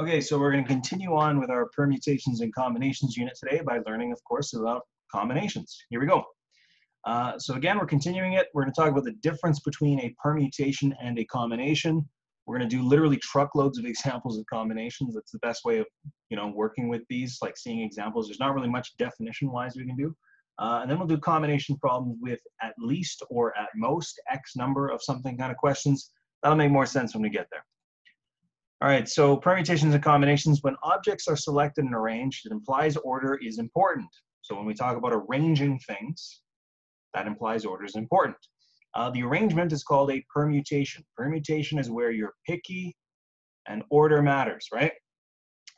Okay, so we're going to continue on with our permutations and combinations unit today by learning, of course, about combinations. Here we go. Uh, so again, we're continuing it. We're going to talk about the difference between a permutation and a combination. We're going to do literally truckloads of examples of combinations. That's the best way of, you know, working with these, like seeing examples. There's not really much definition-wise we can do. Uh, and then we'll do combination problems with at least or at most X number of something kind of questions. That'll make more sense when we get there. All right, so permutations and combinations, when objects are selected and arranged, it implies order is important. So when we talk about arranging things, that implies order is important. Uh, the arrangement is called a permutation. Permutation is where you're picky and order matters, right?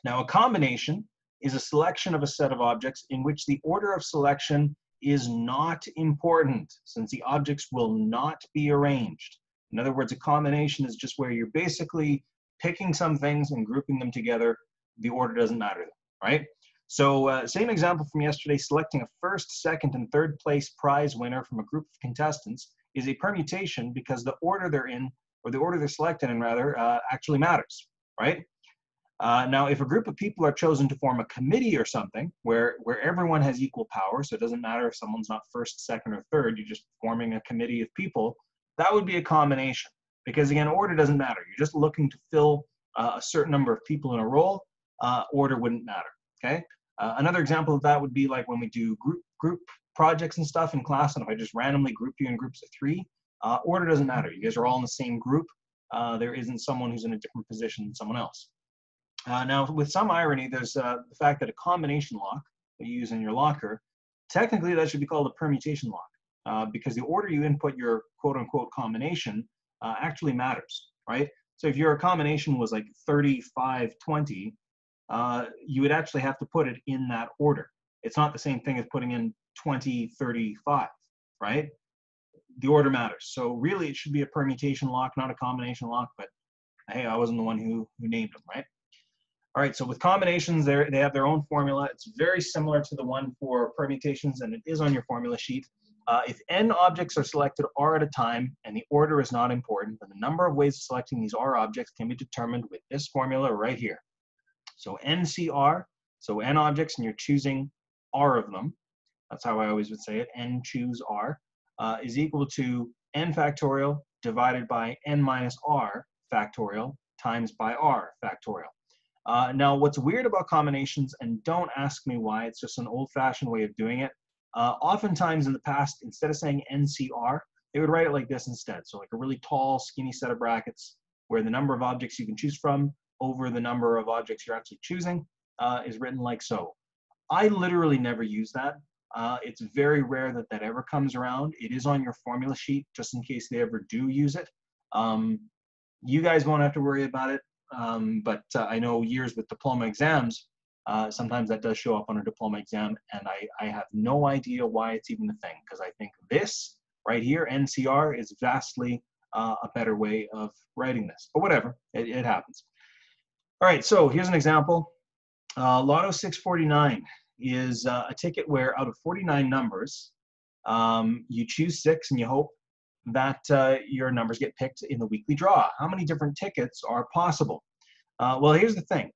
Now a combination is a selection of a set of objects in which the order of selection is not important since the objects will not be arranged. In other words, a combination is just where you're basically picking some things and grouping them together. The order doesn't matter, right? So uh, same example from yesterday, selecting a first, second, and third place prize winner from a group of contestants is a permutation because the order they're in, or the order they're selected in rather, uh, actually matters, right? Uh, now, if a group of people are chosen to form a committee or something where, where everyone has equal power, so it doesn't matter if someone's not first, second, or third, you're just forming a committee of people, that would be a combination. Because again, order doesn't matter. You're just looking to fill uh, a certain number of people in a role, uh, order wouldn't matter, okay? Uh, another example of that would be like when we do group, group projects and stuff in class, and if I just randomly group you in groups of three, uh, order doesn't matter. You guys are all in the same group. Uh, there isn't someone who's in a different position than someone else. Uh, now, with some irony, there's the fact that a combination lock that you use in your locker, technically that should be called a permutation lock because the order you input your quote unquote combination uh, actually matters, right? So if your combination was like 35, 20, uh, you would actually have to put it in that order. It's not the same thing as putting in 20, 35, right? The order matters. So really it should be a permutation lock, not a combination lock, but hey, I wasn't the one who, who named them, right? All right, so with combinations, there they have their own formula. It's very similar to the one for permutations, and it is on your formula sheet. Uh, if n objects are selected r at a time and the order is not important, then the number of ways of selecting these r objects can be determined with this formula right here. So NCR, so n objects, and you're choosing r of them. That's how I always would say it, n choose r, uh, is equal to n factorial divided by n minus r factorial times by r factorial. Uh, now, what's weird about combinations, and don't ask me why, it's just an old-fashioned way of doing it. Uh, oftentimes in the past, instead of saying NCR, they would write it like this instead. So like a really tall, skinny set of brackets where the number of objects you can choose from over the number of objects you're actually choosing uh, is written like so. I literally never use that. Uh, it's very rare that that ever comes around. It is on your formula sheet just in case they ever do use it. Um, you guys won't have to worry about it. Um, but uh, I know years with diploma exams, uh, sometimes that does show up on a diploma exam, and I, I have no idea why it's even a thing, because I think this right here, NCR, is vastly uh, a better way of writing this. But whatever, it, it happens. All right, so here's an example. Uh, Lotto 649 is uh, a ticket where out of 49 numbers, um, you choose six and you hope that uh, your numbers get picked in the weekly draw. How many different tickets are possible? Uh, well, here's the thing.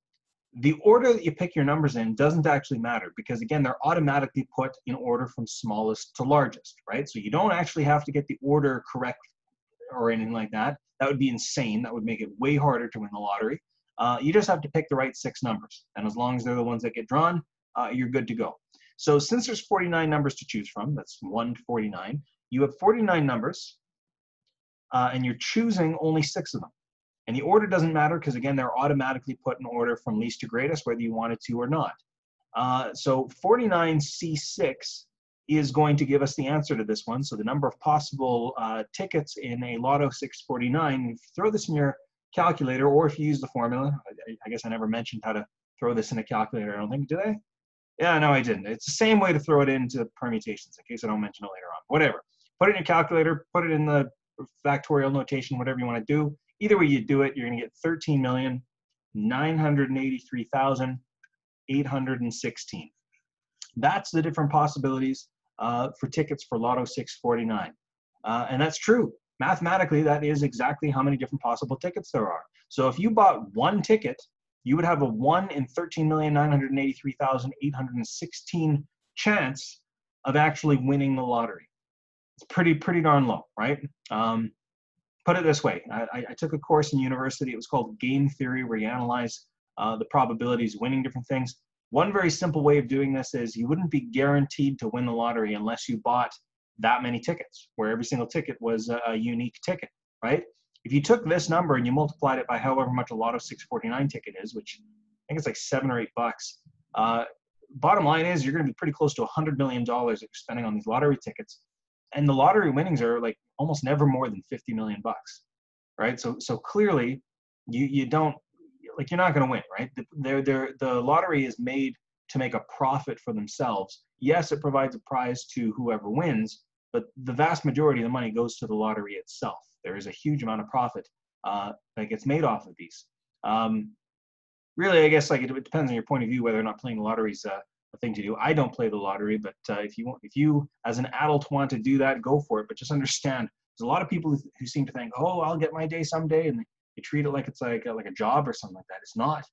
The order that you pick your numbers in doesn't actually matter because again, they're automatically put in order from smallest to largest, right? So you don't actually have to get the order correct or anything like that. That would be insane. That would make it way harder to win the lottery. Uh, you just have to pick the right six numbers. And as long as they're the ones that get drawn, uh, you're good to go. So since there's 49 numbers to choose from, that's 1 to 49, you have 49 numbers, uh, and you're choosing only six of them. And the order doesn't matter because, again, they're automatically put in order from least to greatest, whether you wanted to or not. Uh, so 49C6 is going to give us the answer to this one. So the number of possible uh, tickets in a Lotto 649, throw this in your calculator, or if you use the formula, I, I guess I never mentioned how to throw this in a calculator, I don't think, did I? Yeah, no, I didn't. It's the same way to throw it into permutations, in case I don't mention it later on. Whatever. Put it in your calculator, put it in the factorial notation, whatever you want to do. Either way you do it, you're going to get 13,983,816. That's the different possibilities uh, for tickets for Lotto 649. Uh, and that's true. Mathematically, that is exactly how many different possible tickets there are. So if you bought one ticket, you would have a 1 in 13,983,816 chance of actually winning the lottery. It's pretty, pretty darn low, right? Um, put it this way I, I, took a course in university, it was called Game Theory, where you analyze uh, the probabilities winning different things. One very simple way of doing this is you wouldn't be guaranteed to win the lottery unless you bought that many tickets, where every single ticket was a, a unique ticket, right? If you took this number and you multiplied it by however much a Lotto 649 ticket is, which I think it's like seven or eight bucks, uh, bottom line is you're going to be pretty close to $100 million that you're spending on these lottery tickets. And the lottery winnings are like almost never more than 50 million bucks, right? So, so clearly you, you don't, like you're not going to win, right? They're, they're, the lottery is made to make a profit for themselves. Yes, it provides a prize to whoever wins, but the vast majority of the money goes to the lottery itself. There is a huge amount of profit uh, that gets made off of these. Um, really, I guess like it, it, depends on your point of view whether or not playing the lottery is uh, thing to do. I don't play the lottery, but uh, if you want, if you as an adult want to do that, go for it. But just understand, there's a lot of people who, seem to think, oh, I'll get my day someday, and they treat it like it's like a, like a job or something like that. It's not.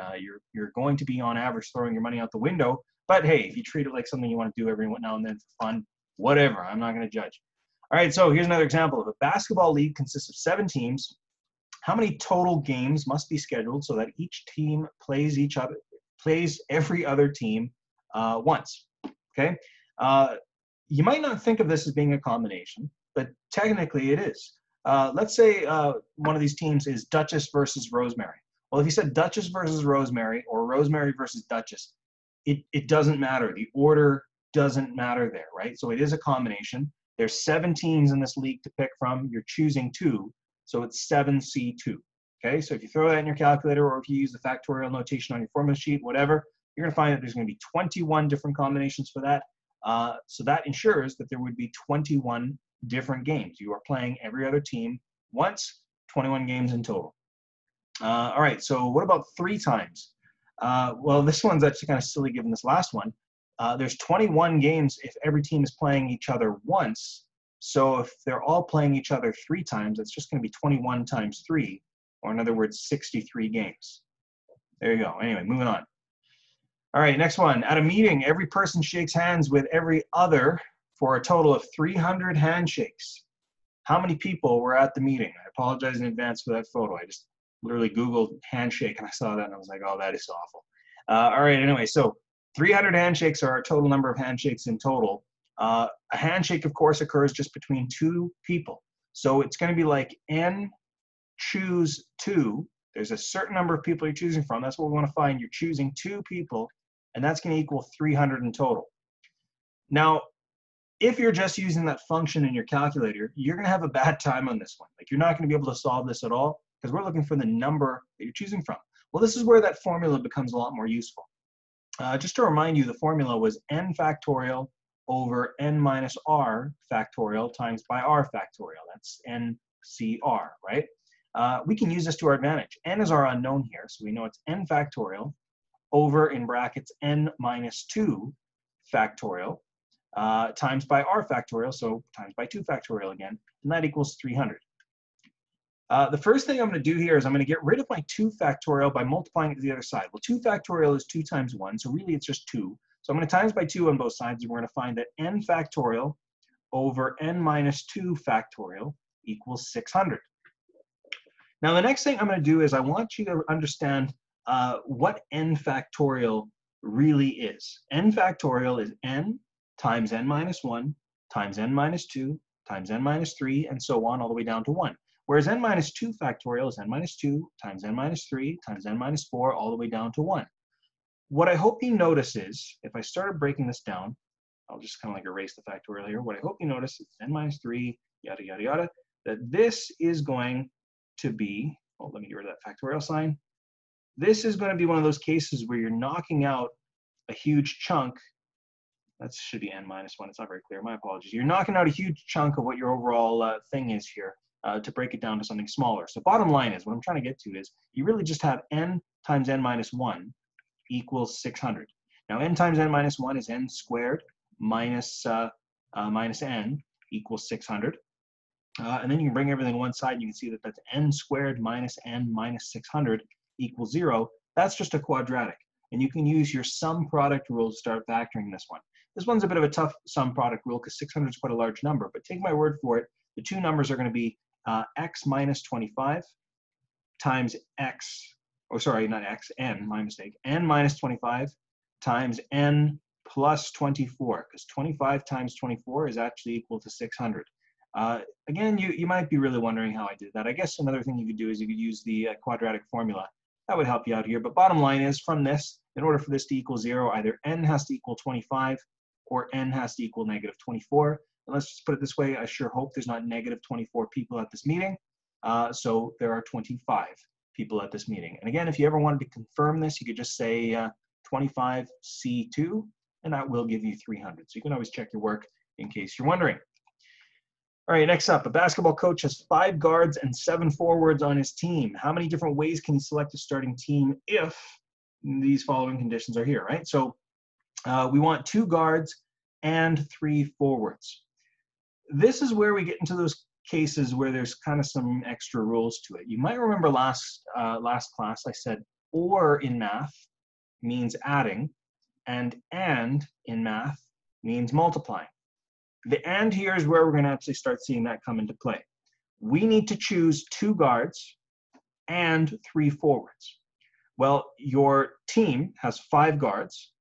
Uh, you're you're going to be on average throwing your money out the window. But hey, if you treat it like something you want to do every now and then for fun, whatever. I'm not going to judge. All right, so here's another example. If a basketball league consists of seven teams, how many total games must be scheduled so that each team plays each other, plays every other team uh, once? Okay. Uh, you might not think of this as being a combination, but technically it is. Uh, let's say uh, one of these teams is Duchess versus Rosemary. Well, if you said Duchess versus Rosemary or Rosemary versus Duchess, it, it doesn't matter. The order doesn't matter there, right? So it is a combination. There's seven teams in this league to pick from. You're choosing two, so it's 7C2. Okay, so if you throw that in your calculator or if you use the factorial notation on your formula sheet, whatever, you're going to find that there's going to be 21 different combinations for that. Uh, so that ensures that there would be 21 different games. You are playing every other team once, 21 games in total. Uh, all right, so what about three times? Uh, well, this one's actually kind of silly given this last one. Uh, there's 21 games if every team is playing each other once. So if they're all playing each other three times, it's just going to be 21 times three, or in other words, 63 games. There you go. Anyway, moving on. All right, next one. At a meeting, every person shakes hands with every other for a total of 300 handshakes. How many people were at the meeting? I apologize in advance for that photo. I just literally Googled handshake and I saw that and I was like, oh, that is awful. Uh, all right, anyway, so 300 handshakes are our total number of handshakes in total. Uh, a handshake, of course, occurs just between two people. So it's going to be like n choose two. There's a certain number of people you're choosing from. That's what we want to find. You're choosing two people, and that's going to equal 300 in total. Now, if you're just using that function in your calculator, you're going to have a bad time on this one. Like you're not going to be able to solve this at all because we're looking for the number that you're choosing from. Well, this is where that formula becomes a lot more useful. Uh, just to remind you, the formula was n factorial over n minus r factorial times by r factorial. That's ncr, right? Uh, we can use this to our advantage. n is our unknown here, so we know it's n factorial over, in brackets, n minus 2 factorial uh, times by r factorial, so times by 2 factorial again, and that equals 300. Uh, the first thing I'm going to do here is I'm going to get rid of my 2 factorial by multiplying it to the other side. Well, 2 factorial is 2 times 1, so really it's just 2. So I'm going to times by 2 on both sides, and we're going to find that n factorial over n minus 2 factorial equals 600. Now, the next thing I'm going to do is I want you to understand uh, what n factorial really is. n factorial is n times n minus 1 times n minus 2 times n minus 3, and so on all the way down to 1. Whereas n minus 2 factorial is n minus 2 times n minus 3 times n minus 4 all the way down to 1. What I hope you notice is, if I started breaking this down, I'll just kind of like erase the factorial here. What I hope you notice is n minus 3, yada, yada, yada, that this is going to be, well, let me get rid of that factorial sign. This is going to be one of those cases where you're knocking out a huge chunk. That should be n minus 1. It's not very clear. My apologies. You're knocking out a huge chunk of what your overall uh, thing is here uh, to break it down to something smaller. So bottom line is, what I'm trying to get to is, you really just have n times n minus 1 equals 600. Now n times n minus 1 is n squared minus, uh, uh, minus n equals 600. Uh, and then you can bring everything one side and you can see that that's n squared minus n minus 600 equals 0. That's just a quadratic. And you can use your sum product rule to start factoring this one. This one's a bit of a tough sum product rule because 600 is quite a large number, but take my word for it, the two numbers are going to be uh, x minus 25 times x, oh sorry, not x, n, my mistake, n minus 25 times n plus 24, because 25 times 24 is actually equal to 600. Uh, again, you, you might be really wondering how I did that. I guess another thing you could do is you could use the uh, quadratic formula. That would help you out here. But bottom line is, from this, in order for this to equal 0, either n has to equal 25 or n has to equal negative 24. And let's just put it this way, I sure hope there's not negative 24 people at this meeting. Uh, so there are 25 people at this meeting. And again, if you ever wanted to confirm this, you could just say uh, 25C2, and that will give you 300. So you can always check your work in case you're wondering. All right, next up, a basketball coach has five guards and seven forwards on his team. How many different ways can he select a starting team if these following conditions are here, right? So uh, we want two guards and three forwards. This is where we get into those cases where there's kind of some extra rules to it. You might remember last uh, last class I said or in math means adding, and and in math means multiplying. The and here is where we're going to actually start seeing that come into play. We need to choose two guards and three forwards. Well, your team has five guards.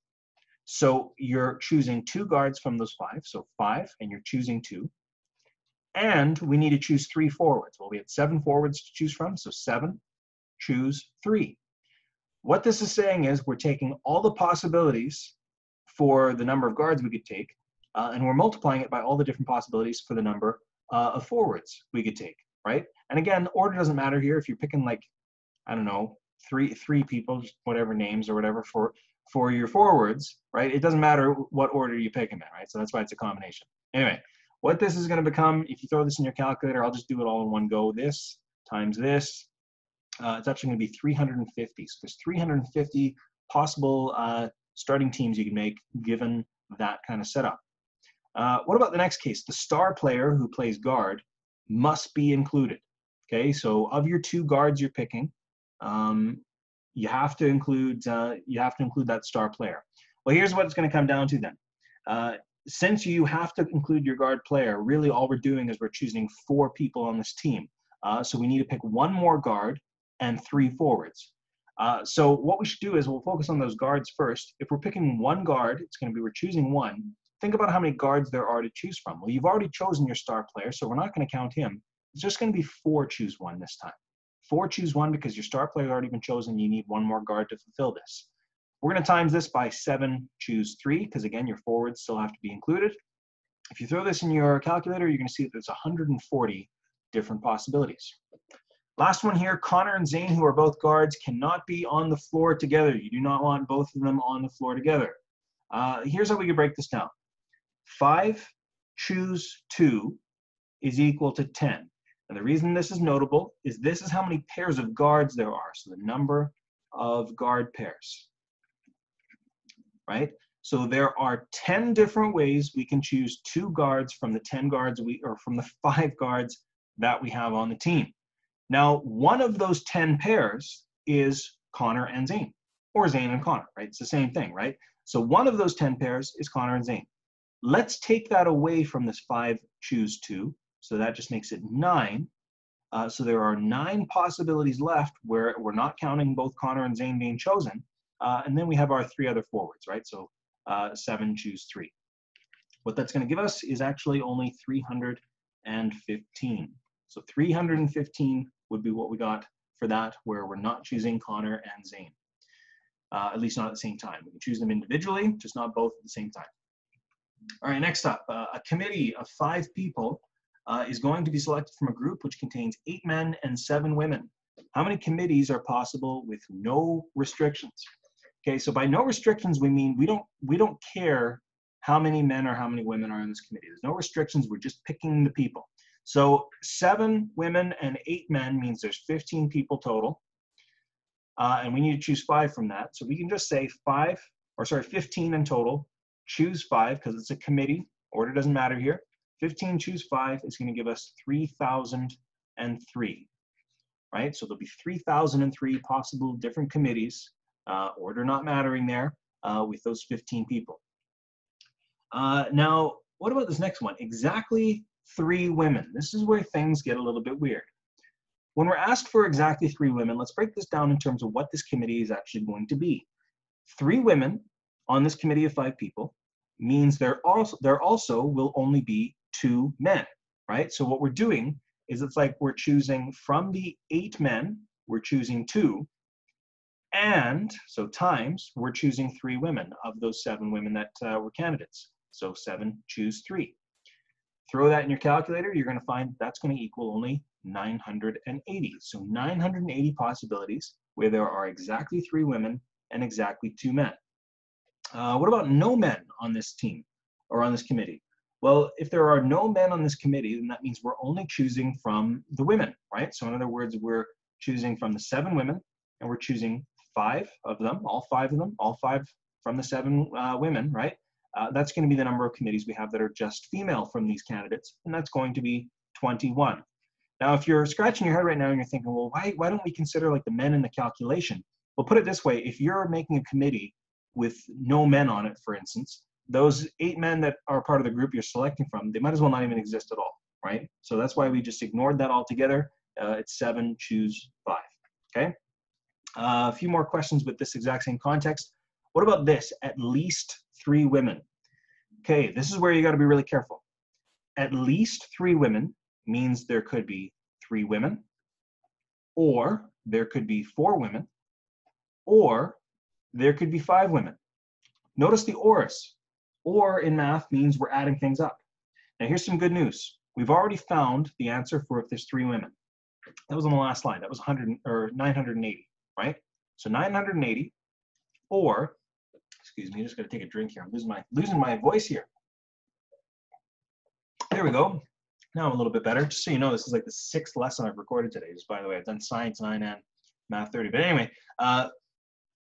So you're choosing two guards from those five. So five, and you're choosing two. And we need to choose three forwards. Well, we have seven forwards to choose from. So seven, choose three. What this is saying is we're taking all the possibilities for the number of guards we could take, uh, and we're multiplying it by all the different possibilities for the number uh, of forwards we could take, right? And again, order doesn't matter here. If you're picking like, I don't know, three three people, whatever names or whatever for for your forwards, right? It doesn't matter what order you pick them in, right? So that's why it's a combination. Anyway, what this is going to become, if you throw this in your calculator, I'll just do it all in one go. This times this uh, it's actually going to be 350. So there's 350 possible uh, starting teams you can make given that kind of setup. Uh, what about the next case? The star player who plays guard must be included. Okay, so of your two guards you're picking, um, you have to include uh, you have to include that star player. Well, here's what it's going to come down to then. Uh, since you have to include your guard player, really all we're doing is we're choosing four people on this team. Uh, so we need to pick one more guard and three forwards. Uh, so what we should do is we'll focus on those guards first. If we're picking one guard, it's going to be we're choosing one. Think about how many guards there are to choose from. Well, you've already chosen your star player, so we're not going to count him. It's just going to be four choose one this time. Four choose one because your star player has already been chosen. You need one more guard to fulfill this. We're going to times this by seven choose three because again, your forwards still have to be included. If you throw this in your calculator, you're going to see that there's 140 different possibilities. Last one here, Connor and Zane, who are both guards, cannot be on the floor together. You do not want both of them on the floor together. Uh, here's how we can break this down. Five choose two is equal to 10. And the reason this is notable is this is how many pairs of guards there are. So the number of guard pairs, right? So there are 10 different ways we can choose two guards from the 10 guards we, or from the five guards that we have on the team. Now, one of those 10 pairs is Connor and Zane, or Zane and Connor, right? It's the same thing, right? So one of those 10 pairs is Connor and Zane. Let's take that away from this five choose two. So that just makes it nine. Uh, so there are nine possibilities left where we're not counting both Connor and Zane being chosen. Uh, and then we have our three other forwards, right? So uh, seven choose three. What that's going to give us is actually only 315. So 315 would be what we got for that, where we're not choosing Connor and Zane. Uh, at least not at the same time. We can choose them individually, just not both at the same time. All right, next up, uh, a committee of five people uh, is going to be selected from a group which contains eight men and seven women. How many committees are possible with no restrictions? Okay, so by no restrictions, we mean we don't we don't care how many men or how many women are in this committee. There's no restrictions. We're just picking the people. So seven women and eight men means there's 15 people total. Uh, and we need to choose five from that. So we can just say five, or sorry, 15 in total. Choose five because it's a committee. Order doesn't matter here. 15 choose five is going to give us 3,003, right? So there'll be 3,003 possible different committees Uh, order not mattering there uh, with those 15 people. Uh, now, what about this next one? Exactly three women. This is where things get a little bit weird. When we're asked for exactly three women, let's break this down in terms of what this committee is actually going to be. Three women on this committee of five people means there also there also will only be two men, right? So what we're doing is it's like we're choosing from the eight men, we're choosing two, and so times we're choosing three women of those seven women that uh, were candidates. So seven, choose three. Throw that in your calculator, you're going to find that's going to equal only 980. So 980 possibilities where there are exactly three women and exactly two men. Uh, what about no men on this team or on this committee? Well, if there are no men on this committee, then that means we're only choosing from the women, right? So in other words, we're choosing from the seven women and we're choosing five of them, all five of them, all five from the seven uh, women, right? Uh, that's going to be the number of committees we have that are just female from these candidates, and that's going to be 21. Now, if you're scratching your head right now and you're thinking, well, why, why don't we consider like the men in the calculation? Well, put it this way, if you're making a committee with no men on it, for instance, those eight men that are part of the group you're selecting from, they might as well not even exist at all, right? So that's why we just ignored that altogether. Uh, it's seven, choose five, okay? Uh, a few more questions with this exact same context. What about this? At least three women. Okay, this is where you got to be really careful. At least three women means there could be three women, or there could be four women, or there could be five women. Notice the ors. Or in math means we're adding things up. Now here's some good news. We've already found the answer for if there's three women. That was on the last line. That was 100 or 980, right? So 980 or excuse me, I just gotta take a drink here. I'm losing my losing my voice here. There we go. Now I'm a little bit better. Just so you know, this is like the sixth lesson I've recorded today. Just by the way, I've done science 9 and math 30. But anyway, uh,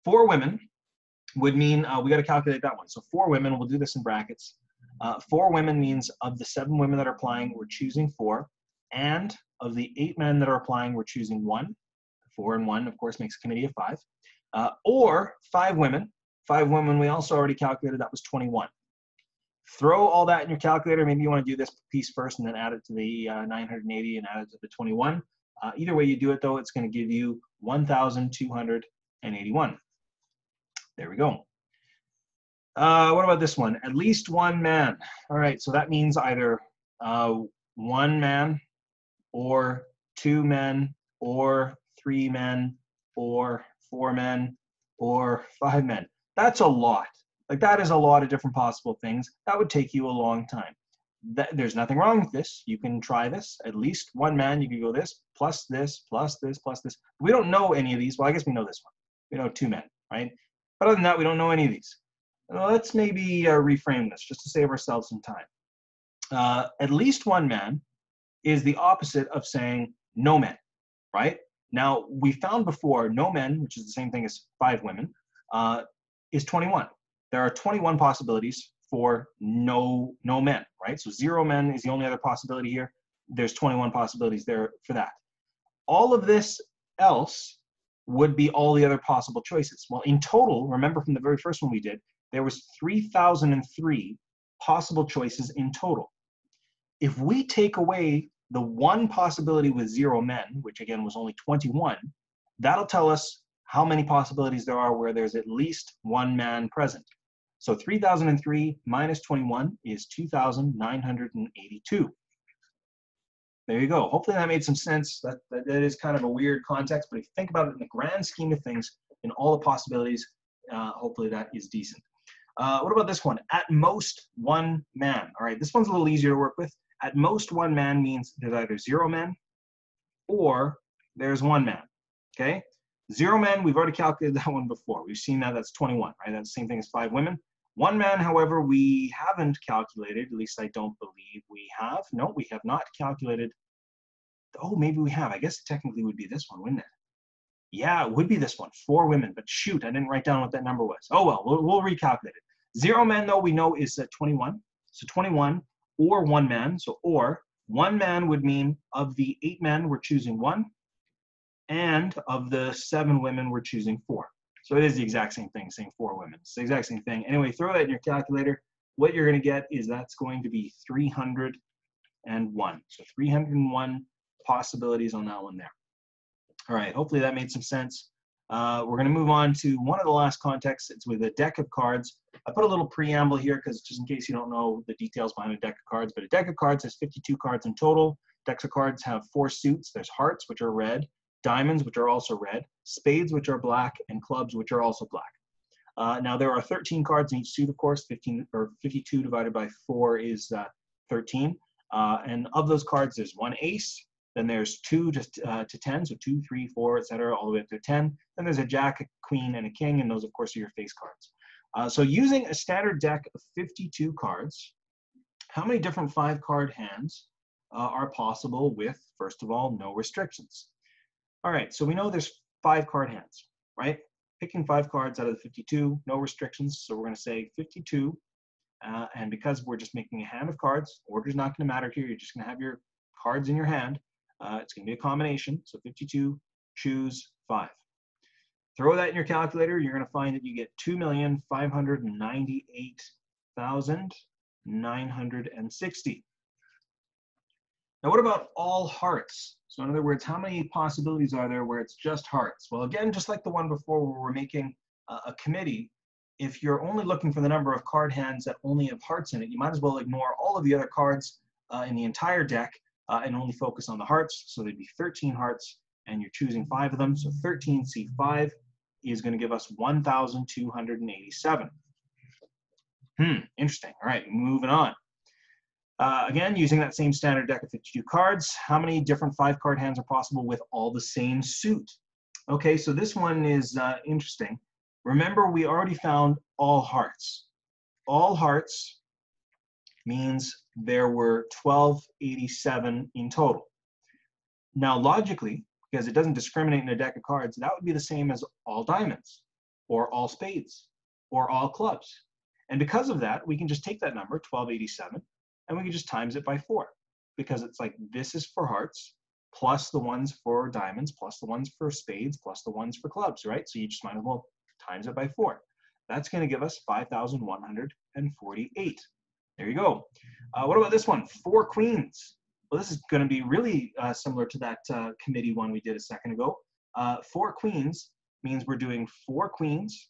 four women would mean uh, we got to calculate that one. So four women, we'll do this in brackets. Uh, four women means of the seven women that are applying, we're choosing four. And of the eight men that are applying, we're choosing one. Four and one, of course, makes a committee of five. Uh, or five women. Five women, we also already calculated that was 21. Throw all that in your calculator. Maybe you want to do this piece first and then add it to the uh, 980 and add it to the 21. Uh, either way you do it, though, it's going to give you 1,281. There we go. Uh, what about this one? At least one man. All right, so that means either uh, one man or two men or three men or four men or five men. That's a lot. Like that is a lot of different possible things. That would take you a long time. That, there's nothing wrong with this. You can try this. At least one man, you can go this, plus this, plus this, plus this. We don't know any of these. Well, I guess we know this one. We know two men, right? But other than that, we don't know any of these. let's maybe uh, reframe this just to save ourselves some time. Uh, at least one man is the opposite of saying no men, right? Now, we found before no men, which is the same thing as five women, uh, is 21. There are 21 possibilities for no no men, right? So zero men is the only other possibility here. There's 21 possibilities there for that. All of this else would be all the other possible choices. Well, in total, remember from the very first one we did, there was 3,003 possible choices in total. If we take away the one possibility with zero men, which again was only 21, that'll tell us how many possibilities there are where there's at least one man present. So 3003 minus 21 is 2,982 there you go. Hopefully that made some sense. That, that, that is kind of a weird context, but if you think about it in the grand scheme of things, in all the possibilities, uh, hopefully that is decent. Uh, what about this one? At most one man. All right, this one's a little easier to work with. At most one man means there's either zero men or there's one man. Okay, zero men. We've already calculated that one before. We've seen that that's 21, right? That's the same thing as five women. One man, however, we haven't calculated, at least I don't believe we have. No, we have not calculated. Oh, maybe we have. I guess technically would be this one, wouldn't it? Yeah, it would be this one. Four women, but shoot, I didn't write down what that number was. Oh well, we'll, we'll recalculate it. Zero men, though, we know is at 21. So 21 or one man. So or one man would mean of the eight men, we're choosing one. And of the seven women, we're choosing four. So it is the exact same thing, same four women. It's the exact same thing. Anyway, throw that in your calculator. What you're going to get is that's going to be 301. So 301 possibilities on that one there. All right, hopefully that made some sense. Uh, we're going to move on to one of the last contexts. It's with a deck of cards. I put a little preamble here because just in case you don't know the details behind a deck of cards, but a deck of cards has 52 cards in total. Decks of cards have four suits. There's hearts, which are red, diamonds, which are also red, spades, which are black, and clubs, which are also black. Uh, now there are 13 cards in each suit, of course. 15 or 52 divided by four is uh, 13. Uh, and of those cards, there's one ace, then there's two just uh, to 10, so two, three, four, etc., all the way up to 10. Then there's a jack, a queen, and a king, and those, of course, are your face cards. Uh, so using a standard deck of 52 cards, how many different five card hands uh, are possible with, first of all, no restrictions? All right, so we know there's five card hands, right? Picking five cards out of the 52, no restrictions. So we're going to say 52. Uh, and because we're just making a hand of cards, order's not going to matter here. You're just going to have your cards in your hand. Uh, it's going to be a combination. So 52, choose 5. Throw that in your calculator. You're going to find that you get 2,598,960. Now, what about all hearts? So in other words, how many possibilities are there where it's just hearts? Well, again, just like the one before where we're making a committee, if you're only looking for the number of card hands that only have hearts in it, you might as well ignore all of the other cards uh, in the entire deck uh, and only focus on the hearts. So there'd be 13 hearts, and you're choosing five of them. So 13C5 is going to give us 1,287. Hmm, interesting. All right, moving on. Uh, again, using that same standard deck of 52 cards, how many different five card hands are possible with all the same suit? Okay, so this one is uh, interesting. Remember, we already found all hearts. All hearts means there were 1287 in total. Now, logically, because it doesn't discriminate in a deck of cards, that would be the same as all diamonds, or all spades, or all clubs. And because of that, we can just take that number, 1287, and we can just times it by four, because it's like this is for hearts, plus the ones for diamonds, plus the ones for spades, plus the ones for clubs, right? So you just might as well times it by four. That's going to give us 5,148. There you go. Uh, what about this one? Four queens. Well, this is going to be really uh, similar to that uh, committee one we did a second ago. Uh, four queens means we're doing four queens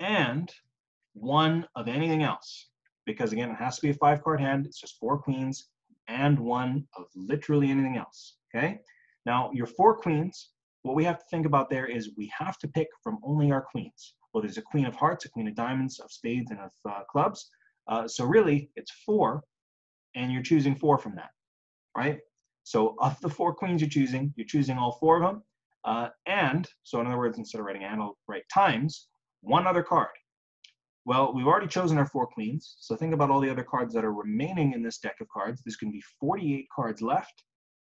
and one of anything else. Because again, it has to be a five card hand. It's just four queens and one of literally anything else. Okay. Now, your four queens, what we have to think about there is we have to pick from only our queens. Well, there's a queen of hearts, a queen of diamonds, of spades, and of uh, clubs. Uh, so really, it's four, and you're choosing four from that, right? So of the four queens you're choosing, you're choosing all four of them. Uh, and, so in other words, instead of writing and, I'll write times, one other card. Well, we've already chosen our four queens, so think about all the other cards that are remaining in this deck of cards. There's going to be 48 cards left,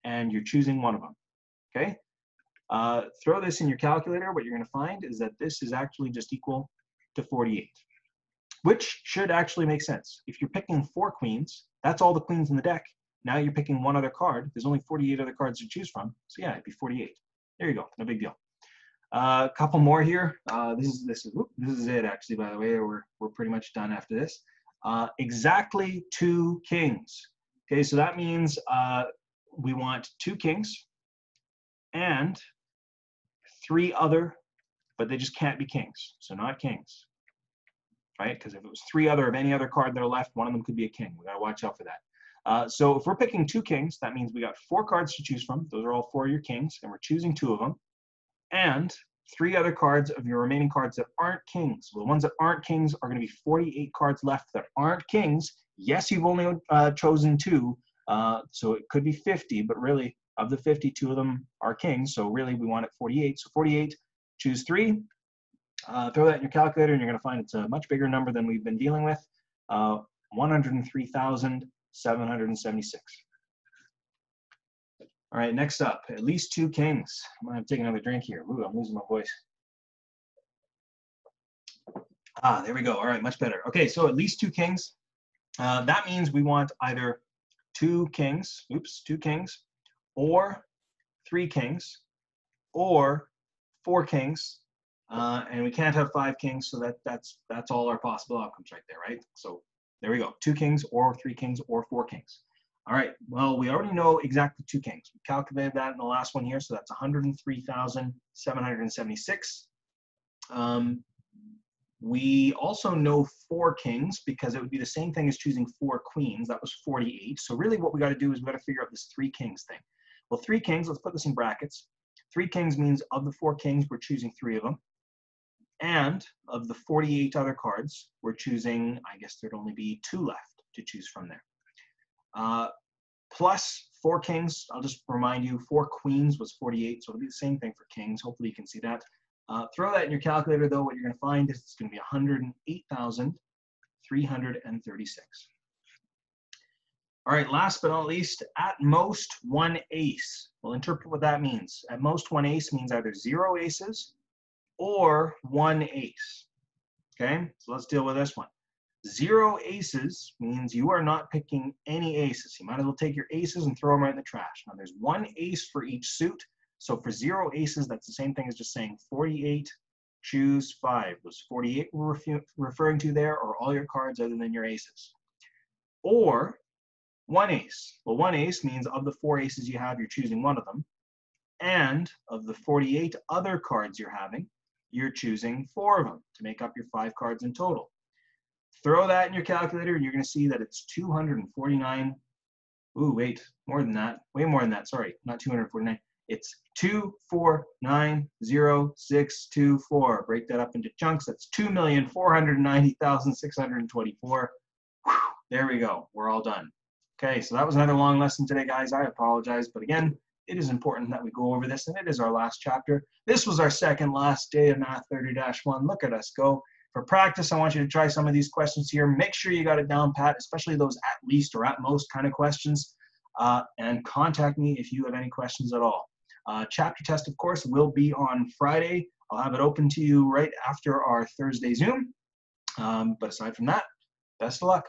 and you're choosing one of them, okay? Uh, throw this in your calculator. What you're going to find is that this is actually just equal to 48 which should actually make sense. If you're picking four queens, that's all the queens in the deck. Now you're picking one other card. There's only 48 other cards to choose from. So yeah, it'd be 48. There you go. No big deal. A uh, couple more here. Uh, this is this is whoop, this is it actually. By the way, we're we're pretty much done after this. Uh, exactly two kings. Okay, so that means we want two kings and three other, but they just can't be kings. So not kings right? Because if it was three other of any other card that are left, one of them could be a king. We got to watch out for that. Uh, so if we're picking two kings, that means we got four cards to choose from. Those are all four of your kings, and we're choosing two of them. And three other cards of your remaining cards that aren't kings. The ones that aren't kings are going to be 48 cards left that aren't kings. Yes, you've only uh, chosen two, uh, so it could be 50, but really, of the 50, two of them are kings. So really, we want it 48. So 48, choose three, uh, throw that in your calculator and you're going to find it's a much bigger number than we've been dealing with, uh, 103,776. All right, next up, at least two kings. I'm to take another drink here. Ooh, I'm losing my voice. Ah, there we go. All right, much better. Okay, so at least two kings. Uh, that means we want either two kings, oops, two kings, or three kings, or four kings, Uh, and we can't have five kings, so that that's that's all our possible outcomes right there, right? So there we go, two kings or three kings or four kings. All right, well, we already know exactly two kings. We calculated that in the last one here, so that's 103,776. Um, we also know four kings because it would be the same thing as choosing four queens. That was 48. So really what we got to do is we got to figure out this three kings thing. Well, three kings, let's put this in brackets. Three kings means of the four kings, we're choosing three of them. And of the 48 other cards, we're choosing, I guess there'd only be two left to choose from there. Uh, plus four kings, I'll just remind you, four queens was 48, so it'll be the same thing for kings. Hopefully you can see that. Uh, throw that in your calculator though, what you're gonna find is it's gonna be 108,336. All right, last but not least, at most one ace. We'll interpret what that means. At most one ace means either zero aces or one ace. Okay, so let's deal with this one. Zero aces means you are not picking any aces. You might as well take your aces and throw them right in the trash. Now there's one ace for each suit. So for zero aces, that's the same thing as just saying 48, choose five. Was 48 we're referring to there or all your cards other than your aces? Or one ace. Well, one ace means of the four aces you have, you're choosing one of them. And of the 48 other cards you're having, you're choosing four of them to make up your five cards in total. Throw that in your calculator and you're going to see that it's 249. Ooh, wait, more than that. Way more than that. Sorry, not 249. It's 2490624. Break that up into chunks. That's 2,490,624. There we go. We're all done. Okay, so that was another long lesson today, guys. I apologize, but again, it is important that we go over this, and it is our last chapter. This was our second last day of Math 30-1. Look at us go. For practice, I want you to try some of these questions here. Make sure you got it down pat, especially those at least or at most kind of questions. Uh, and contact me if you have any questions at all. Uh, chapter test, of course, will be on Friday. I'll have it open to you right after our Thursday Zoom. Um, but aside from that, best of luck.